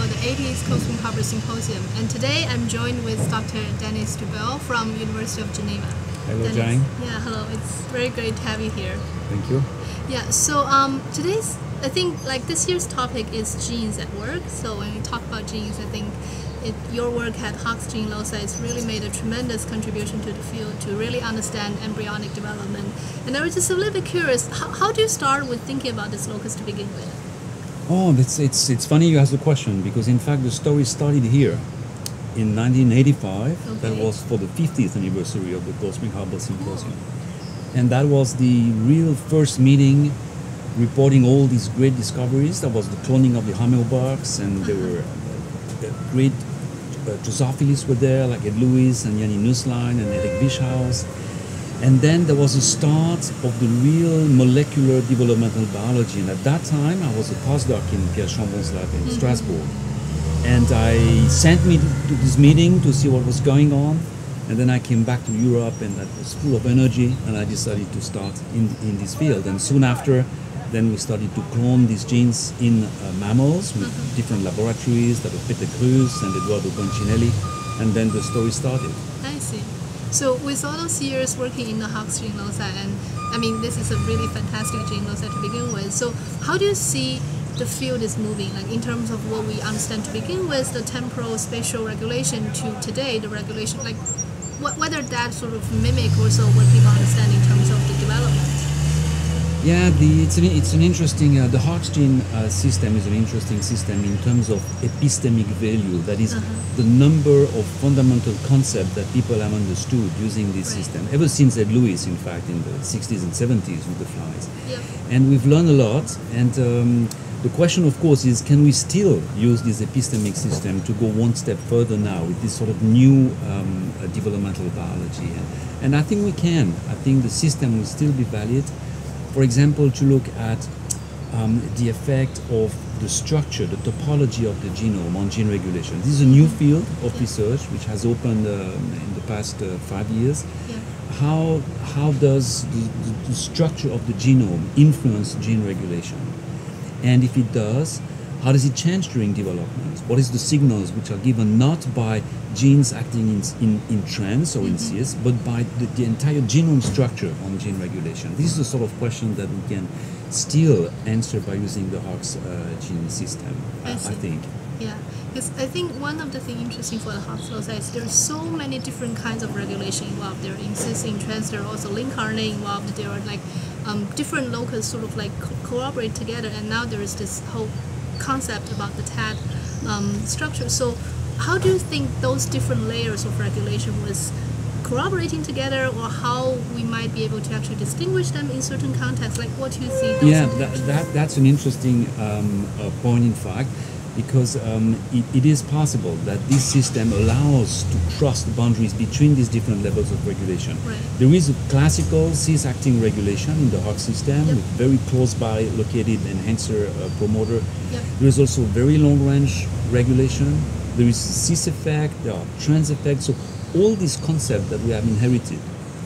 for the 80th Cold Harbor Symposium, and today I'm joined with Dr. Denis Duboule from University of Geneva. Hello, Dennis, Zhang. Yeah, hello. It's very great to have you here. Thank you. Yeah. So um, today's, I think, like this year's topic is genes at work. So when we talk about genes, I think it, your work at Hox gene loci has really made a tremendous contribution to the field to really understand embryonic development. And I was just a little bit curious, how, how do you start with thinking about this locus to begin with? Oh, that's, it's, it's funny you ask the question because, in fact, the story started here in 1985. That was for the 50th anniversary of the Spring Harbor Symposium. And that was the real first meeting reporting all these great discoveries. That was the cloning of the homeobox, and there were uh, great uh, Drosophilists were there, like Ed Lewis and Janni Nusslein and Eric Wieschaus. And then there was a start of the real molecular developmental biology. And at that time, I was a postdoc in Pierre Chambon's lab in Strasbourg. And I sent me to this meeting to see what was going on. And then I came back to Europe and that was full of energy. And I decided to start in, in this field. And soon after, then we started to clone these genes in uh, mammals with different laboratories, that were Peter Gruss and Eduardo Boncinelli. And then the story started. I. So with all those years working in the Hox gene and I mean this is a really fantastic loci to begin with. So how do you see the field is moving, like in terms of what we understand to begin with, the temporal spatial regulation to today, the regulation, like wh- whether that sort of mimic also what people understand in terms of the development. Yeah, the, it's, an, it's an interesting, uh, the gene uh, system is an interesting system in terms of epistemic value, that is the number of fundamental concepts that people have understood using this Right. system, ever since Ed Lewis, in fact, in the 60s and 70s with the flies. Yep. And we've learned a lot, and um, the question, of course, is can we still use this epistemic system to go one step further now with this sort of new um, uh, developmental biology? And, and I think we can. I think the system will still be valid. For example, to look at um, the effect of the structure, the topology of the genome on gene regulation. This is a new field of research which has opened um, in the past uh, five years. Yeah. How, how does the, the, the structure of the genome influence gene regulation? And if it does, how does it change during development? What is the signals which are given not by genes acting in, in, in trans or in cis, but by the, the entire genome structure on gene regulation? This is the sort of question that we can still answer by using the Hox uh, gene system, I I, I think. Yeah, because I think one of the things interesting for the Hox loci is are so many different kinds of regulation involved. There are in cis, in trans, there are also lincRNA involved. There are like um, different locus sort of like co- cooperate together, and now there is this whole concept about the TAD um, structure. So, how do you think those different layers of regulation was collaborating together, or how we might be able to actually distinguish them in certain contexts? Like, what do you see? Those Yeah, that, that, that's an interesting um, uh, point, in fact, because um, it, it is possible that this system allows to cross the boundaries between these different levels of regulation. Right. There is a classical cis-acting regulation in the Hox system Yep. with very close by located enhancer uh, promoter. Yep. There is also very long-range regulation. There is cis effect, there are trans effects. So all these concepts that we have inherited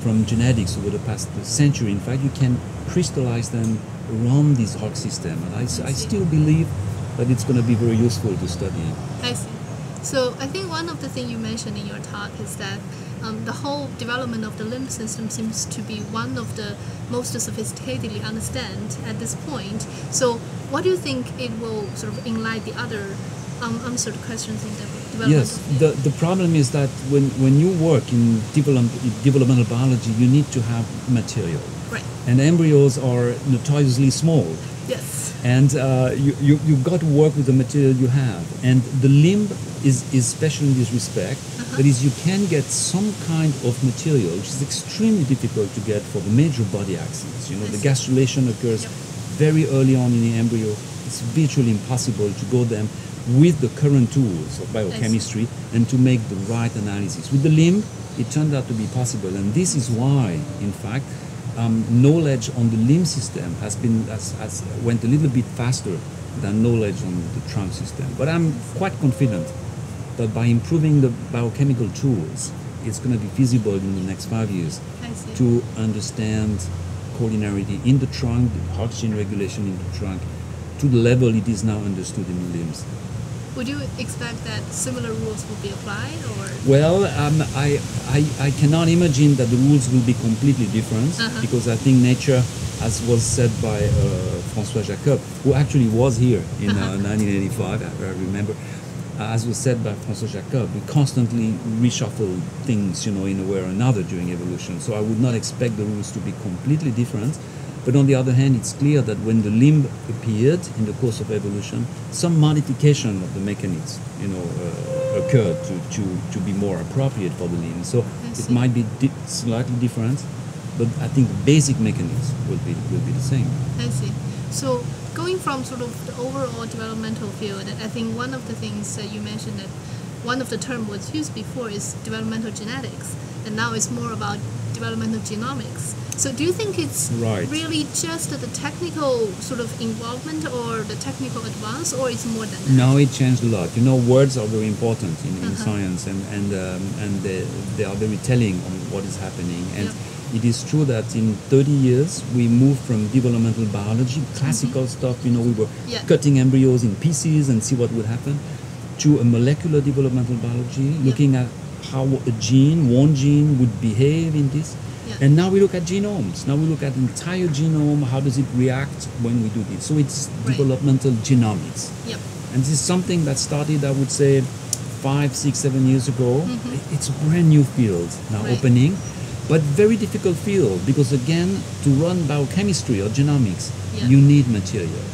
from genetics over the past century, in fact, you can crystallize them around this Hox system. And I, see. still believe that it's going to be very useful to study. I see. So I think one of the things you mentioned in your talk is that um, the whole development of the limb system seems to be one of the most sophisticatedly understand at this point. So what do you think it will sort of enlighten the other unanswered questions in the development? Yes, the, the problem is that when, when you work in develop, developmental biology, you need to have material. right. And embryos are notoriously small. Yes. And uh, you, you, you've got to work with the material you have. And the limb is, is special in this respect. That is, you can get some kind of material which is extremely difficult to get for the major body axes. You know, I the see. gastrulation occurs Yep. very early on in the embryo. It's virtually impossible to go them with the current tools of biochemistry and to make the right analysis. With the limb, it turned out to be possible, and this is why, in fact, um, knowledge on the limb system has been has, has went a little bit faster than knowledge on the trunk system. But I'm quite confident that by improving the biochemical tools, it's going to be feasible in the next five years to understand colinearity in the trunk, the Hox gene regulation in the trunk, to the level it is now understood in the limbs. Would you expect that similar rules will be applied, or Well, um, I, I, I cannot imagine that the rules will be completely different Uh-huh. because I think nature, as was said by uh, François Jacob, who actually was here in uh, 1985, I, I remember, uh, as was said by François Jacob, we constantly reshuffle things, you know, in a way or another during evolution. So I would not expect the rules to be completely different. But on the other hand, it's clear that when the limb appeared in the course of evolution, some modification of the mechanism, you know, uh, occurred to, to, to be more appropriate for the limb. So it might be di- slightly different, but I think the basic mechanism will be will be the same. I see. So going from sort of the overall developmental field, I think one of the things that you mentioned that one of the term was used before is developmental genetics, and now it's more about developmental genomics. So do you think it's Right. really just the technical sort of involvement or the technical advance, or it's more than that? Now it changed a lot. You know, words are very important in, in Uh-huh. science, and and um, and they, they are very telling on what is happening. And Yep. it is true that in 30 years we moved from developmental biology, classical stuff. You know, we were Mm-hmm. Yeah. cutting embryos in pieces and see what would happen, to a molecular developmental biology, looking at how a gene, one gene, would behave in this. Yeah. And now we look at genomes. Now we look at entire genome. How does it react when we do this? So it's Right. developmental genomics. Yep. And this is something that started, I would say, five, six, seven years ago. Mhm. It's a brand new field now Right. opening, but very difficult field because again, to run biochemistry or genomics, you need material,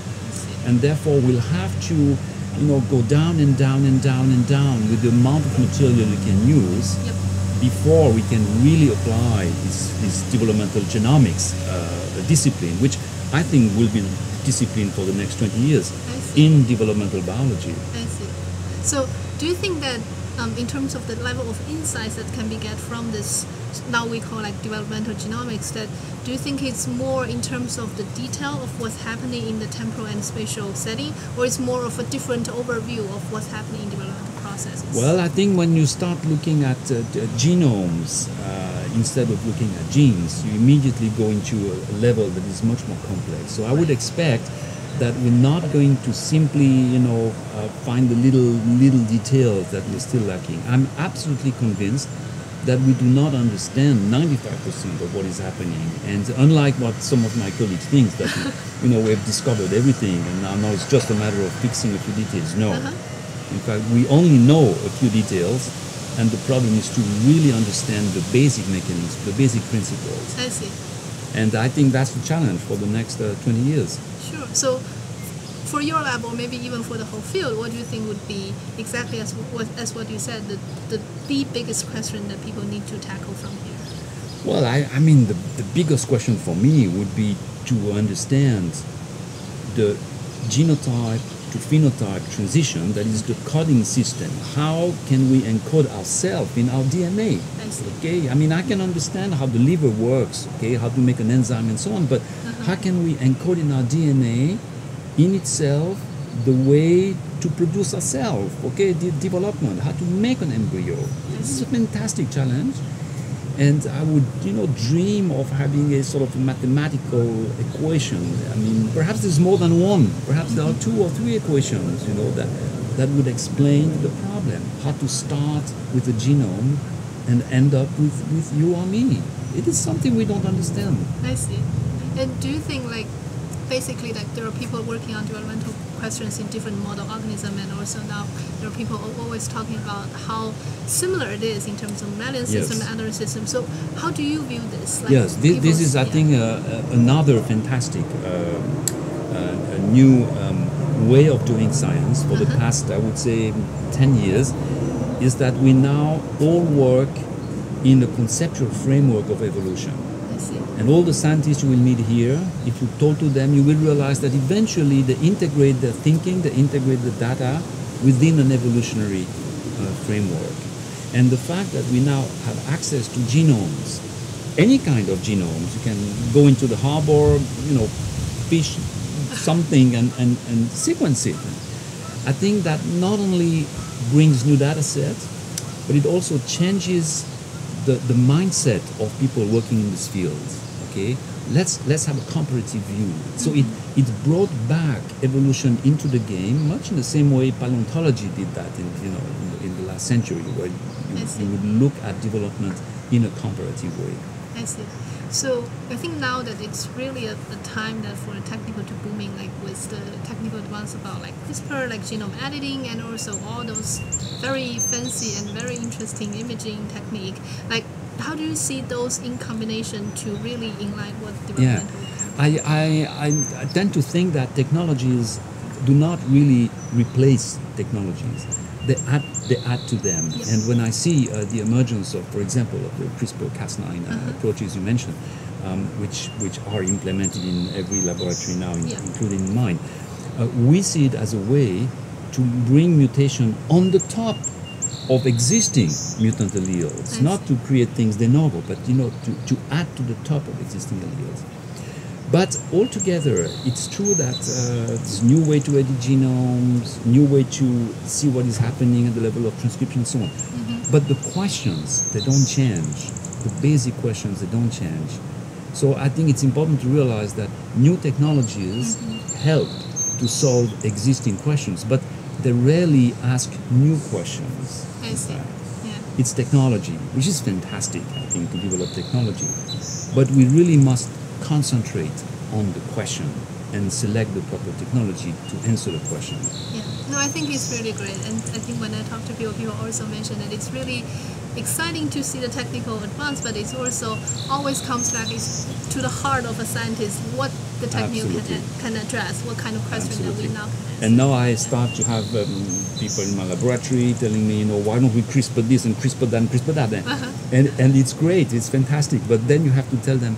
and therefore we'll have to, you know, go down and down and down and down with the amount of material you can use Yep. before we can really apply this, this developmental genomics uh, discipline, which I think will be discipline for the next 20 years in developmental biology. I see. So, do you think that um, in terms of the level of insights that can be get from this, now we call like developmental genomics, that do you think it's more in terms of the detail of what's happening in the temporal and spatial setting, or it's more of a different overview of what's happening in developmental processes? Well, I think when you start looking at uh, genomes uh, instead of looking at genes, you immediately go into a level that is much more complex. So I would expect that we're not going to simply, you know, uh, find the little little details that we're still lacking. I'm absolutely convinced that we do not understand 95% of what is happening. And unlike what some of my colleagues think, that you know we've discovered everything and now, now it's just a matter of fixing a few details. No. Uh-huh. In fact, we only know a few details, and the problem is to really understand the basic mechanisms, the basic principles. I see. And I think that's the challenge for the next uh, 20 years. Sure. So, for your lab, or maybe even for the whole field, what do you think would be exactly as what as what you said, the, the the biggest question that people need to tackle from here? Well, I, I mean, the, the biggest question for me would be to understand the genotype to phenotype transition, that is the coding system. How can we encode ourselves in our DNA? I. Okay, I mean, I can understand how the liver works, okay, how to make an enzyme and so on, but how can we encode in our DNA in itself the way to produce ourselves, okay, the development, how to make an embryo? This is a fantastic challenge. And I would, you know, dream of having a sort of mathematical equation. I mean, perhaps there's more than one. Perhaps there are two or three equations, you know, that, that would explain the problem. How to start with the genome and end up with, with you or me. It is something we don't understand. I see. And do you think like basically like there are people working on developmental questions in different model organism and also now there are people al- always talking about how similar it is in terms of mammalian system Yes. and other systems. So how do you view this? Like yes, this, this is, I think, uh, uh, another fantastic uh, uh, a new um, way of doing science for the Uh-huh. past, I would say, 10 years, is that we now all work in the conceptual framework of evolution. See. And all the scientists you will meet here, if you talk to them, you will realize that eventually they integrate their thinking, they integrate the data within an evolutionary uh, framework. And the fact that we now have access to genomes, any kind of genomes, you can go into the harbor, you know, fish something and, and, and sequence it. I think that not only brings new data sets, but it also changes the, the mindset of people working in this field. Okay, let's let's have a comparative view. So it it brought back evolution into the game, much in the same way paleontology did that in you know in the, in the last century, where you, you would look at development in a comparative way. I see. So I think now that it's really a, a time that for technical to booming, like with the technical advance about like CRISPR, like genome editing, and also all those very fancy and very interesting imaging technique. Like, how do you see those in combination to really enlighten what Yeah, development? I, I, I, I tend to think that technologies do not really replace technologies. They add, they add to them. Yes. And when I see uh, the emergence of, for example, of the CRISPR-Cas9 uh, Uh-huh. approaches you mentioned, um, which, which are implemented in every laboratory now, in- Yeah. including mine, uh, we see it as a way to bring mutation on the top of existing mutant alleles, not to create things de novo, but you know to, to add to the top of existing alleles. But altogether, it's true that uh, there's new way to edit genomes, new way to see what is happening at the level of transcription, and so on. But the questions they don't change. The basic questions they don't change. So I think it's important to realize that new technologies help to solve existing questions, but they rarely ask new questions. I see. Yeah. It's technology, which is fantastic, I think, to develop technology. But we really must concentrate on the question and select the proper technology to answer the question. Yeah, no, I think it's really great, and I think when I talk to people, people also mention that it's really exciting to see the technical advance, but it's also always comes back to the heart of a scientist what the technique can, can address, what kind of question that we Absolutely. now can. And now I start to have um, people in my laboratory telling me, you know, why don't we CRISPR this and CRISPR that and CRISPR that? And, and, and it's great, it's fantastic. But then you have to tell them,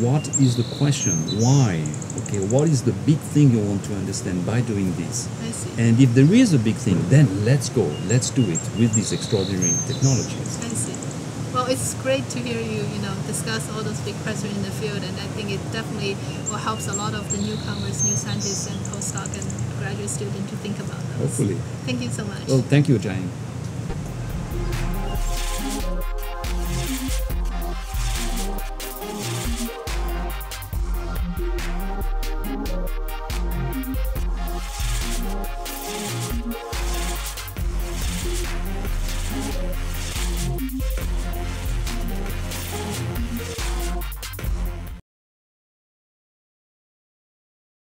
what is the question? Why? Okay, what is the big thing you want to understand by doing this? I see. And if there is a big thing, then let's go, let's do it with these extraordinary technologies. I see. Well, it's great to hear you, you know, discuss all those big questions in the field, and I think it definitely will helps a lot of the newcomers, new scientists, and postdoc and graduate students to think about those. Hopefully. Thank you so much. Well, thank you, Jane.